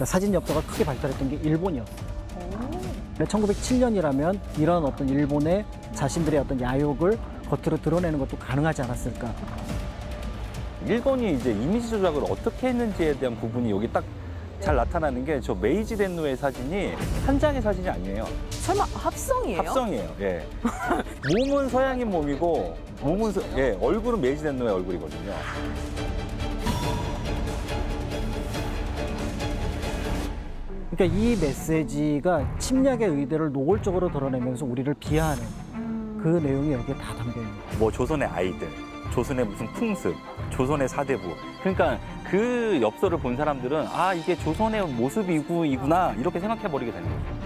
그러니까 사진 엽서가 크게 발달했던 게 일본이었어요. 1907년이라면 이런 어떤 일본의 자신들의 어떤 야욕을 겉으로 드러내는 것도 가능하지 않았을까. 일본이 이제 이미지 조작을 어떻게 했는지에 대한 부분이 여기 딱 잘 나타나는 게 저 메이지 덴노의 사진이 한 장의 사진이 아니에요. 설마 합성이에요? 합성이에요. 예. 몸은 서양인 몸이고 몸은 서- 예, 얼굴은 메이지 덴노의 얼굴이거든요. 그러니까 이 메시지가 침략의 의도를 노골적으로 드러내면서 우리를 비하하는 그 내용이 여기에 다 담겨 있는 거예요. 뭐 조선의 아이들, 조선의 무슨 풍습, 조선의 사대부. 그러니까 그 엽서를 본 사람들은 아 이게 조선의 모습이구나 이렇게 생각해 버리게 되는 거죠.